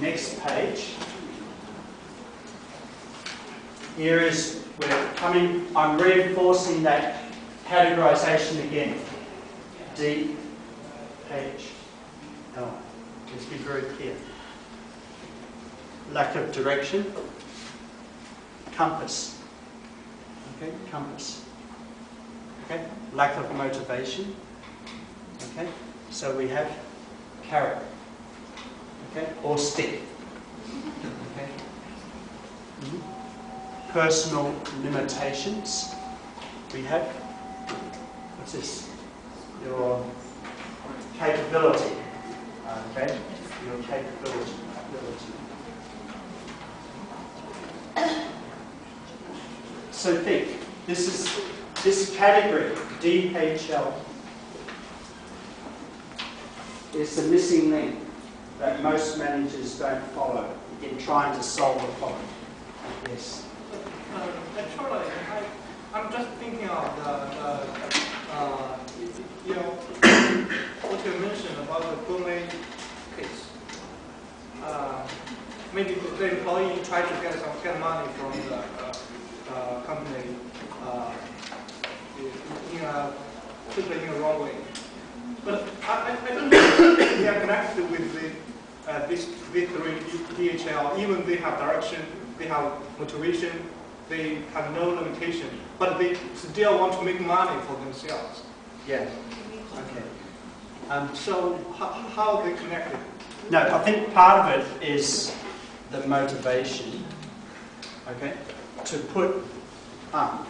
next page. Here is, we're coming, I'm reinforcing that categorization again. D, H, L. Let's be very clear. Lack of direction. Compass. Okay, compass. Okay, lack of motivation. Okay, so we have carrot. Okay, or stick. Okay. Mhm. Personal limitations. We have. What's this? Your capability. Okay, your capability. ability. So think, this is this category, DHL, is the missing link that most managers don't follow in trying to solve a problem. Yes. Actually, I, I'm just thinking of the, the uh, you know, what you mentioned about the Gome case. Uh, maybe the- employee tried to get some get money from the uh, uh, company uh, in a simply in a wrong way. But I, I, don't think they are connected with the, uh, this victory DHL. Even they have direction, they have motivation, they have no limitation, but they still want to make money for themselves. Yeah. Okay. Um, So how, how are they connected? no, I think part of it is the motivation. Okay. To put up.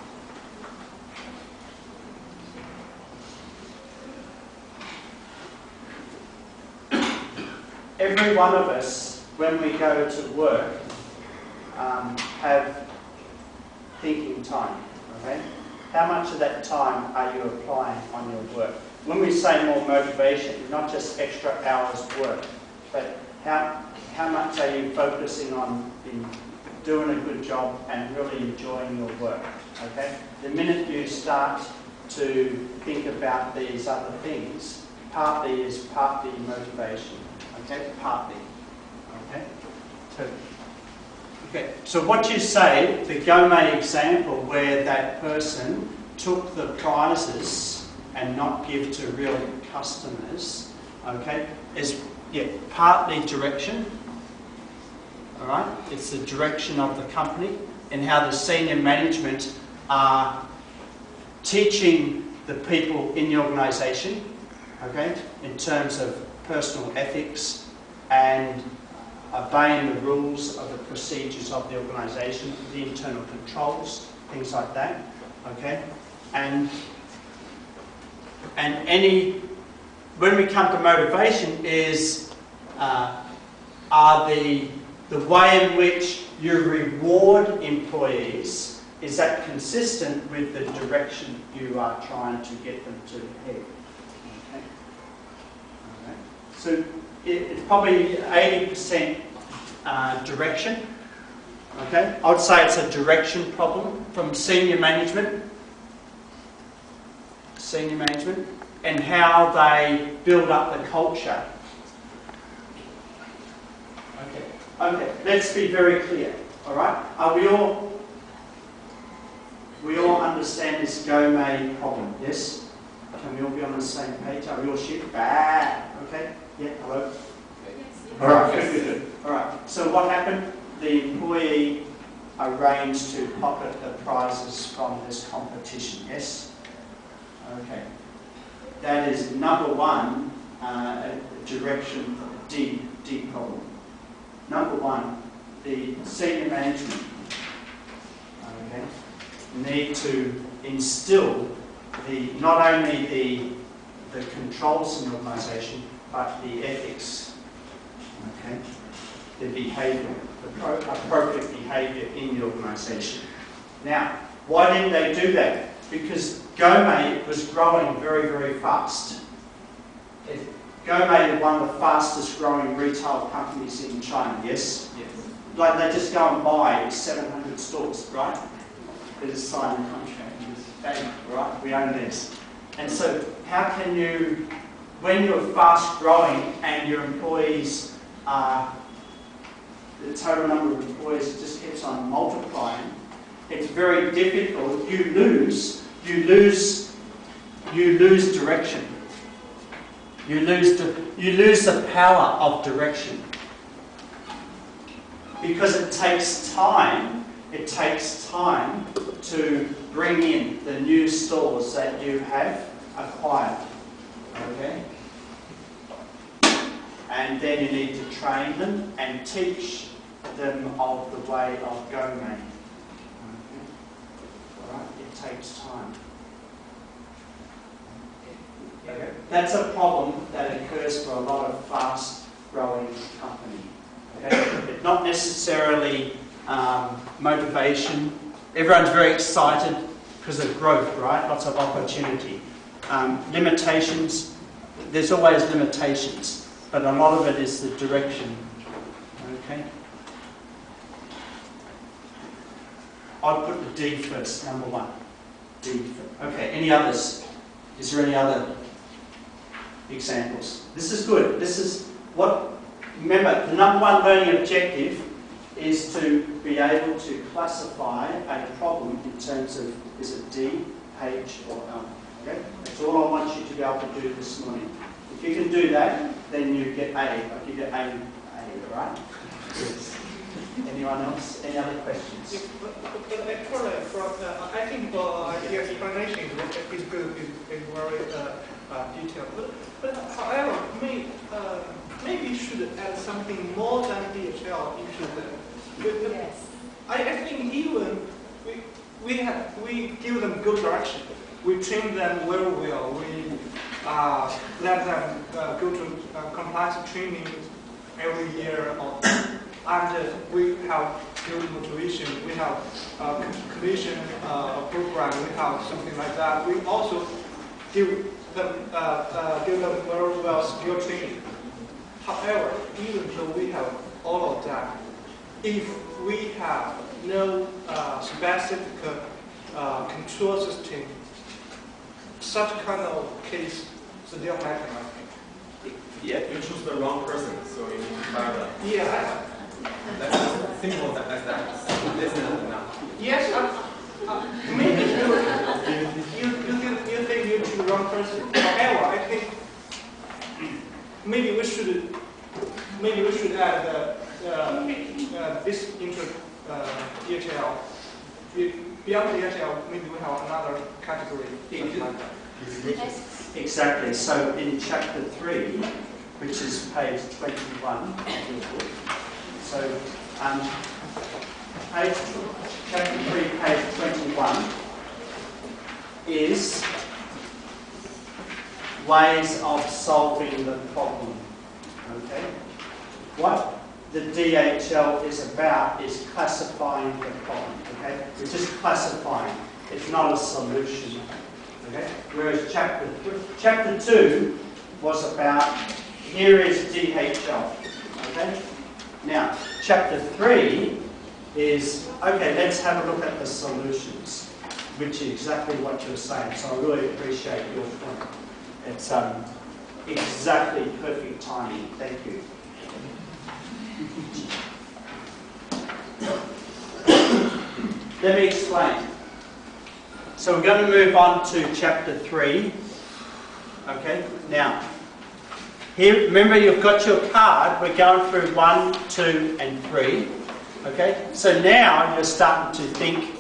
Every one of us, when we go to work, um, have thinking time. Okay. How much of that time are you applying on your work? When we say more motivation, not just extra hours work, but how, how much are you focusing on in doing a good job and really enjoying your work? Okay? The minute you start to think about these other things, partly is partly motivation. Okay? Partly. Okay? So Okay, so what you say, the Gomez example where that person took the prizes and not give to real customers, okay, is yeah, partly direction. All right, it's the direction of the company and how the senior management are teaching the people in the organisation, okay, in terms of personal ethics and obeying the rules of the procedures of the organisation, the internal controls, things like that. Okay, and and any when we come to motivation is uh, are the the way in which you reward employees is that consistent with the direction you are trying to get them to head? So it's probably 80% uh, direction. Okay, I would say it's a direction problem from senior management, senior management, and how they build up the culture. Okay, okay, let's be very clear. All right, are we all we all understand this Gomez problem? Yes. Can we all be on the same page? Are we all shit? Bad. Okay. Yeah. Hello. All right, good, good, good. All right, so what happened? The employee arranged to pocket the prizes from this competition, yes? Okay. That is number one, uh, a direction, D, D problem. Number one, the senior management, okay, need to instill the, not only the, the controls in the organisation, but the ethics okay, the behaviour, the pro- appropriate behaviour in the organisation. Now, why didn't they do that? Because Gomez was growing very, very fast. It, Gomez is one of the fastest growing retail companies in China, yes? Yes. Like they just go and buy 700 stores, right? They just sign a contract right? We own this. And so, how can you, when you're fast growing and your employees are the total number of employees just keeps on multiplying, it's very difficult. You lose, you lose, you lose direction. You lose, you lose the power of direction. Because it takes time, it takes time to bring in the new stores that you have acquired. Okay? And then you need to train them and teach them of the way of going. Okay? Alright? It takes time. Okay? That's a problem that occurs for a lot of fast growing companies. Okay? It's not necessarily um, motivation. Everyone's very excited because of growth, right? Lots of opportunity. Um, limitations, there's always limitations, but a lot of it is the direction. Okay? I'd put the D first, number one. D. First. Okay, any others? Is there any other examples? This is good. This is what, remember, the number one learning objective is to be able to classify a problem in terms of, is it D, H, or L? Okay? That's all I want you to be able to do this morning. If you can do that, then you get A, like you A, A, right? Anyone else? Any other questions? From, uh, I think uh, your explanation is, good, is very uh, uh, detailed. But, however, may, uh, maybe you should add something more than DHL into the. Yes. I, I think even we, we have we give them good direction. We train them very well. We uh, let them uh, go to uh, compliance training every year, or, and uh, we have good motivation. We have uh, commission uh, program. We have something like that. We also give them uh, uh, give them very well skill training. However, even though we have all of that, if we have no uh, specific uh, control system, such kind of case still happen, I think. Yeah, you choose the wrong person, so you need to fire them. Yeah, That's as simple as that. Listen enough. Yes, uh, uh, maybe you, you, you, think, you think you choose the wrong person. However, I think maybe we should, maybe we should add the, uh, this into uh, DHL. Be- Beyond DHL, maybe we have another category, something like that. Exactly. So in chapter 3, which is page 21 of your book, so um, page, chapter 3, page 21 is ways of solving the problem. Okay? What the DHL is about is classifying the problem. Okay? It's just classifying. It's not a solution. Okay? Whereas chapter chapter two was about here is DHL. Okay? Now, chapter three is okay, let's have a look at the solutions, which is exactly what you're saying. So I really appreciate your point. It's um, exactly perfect timing. Thank you. Let me explain. So we're going to move on to chapter 3. Okay, now, here, remember you've got your card. We're going through 1, 2, and 3. Okay, so now you're starting to think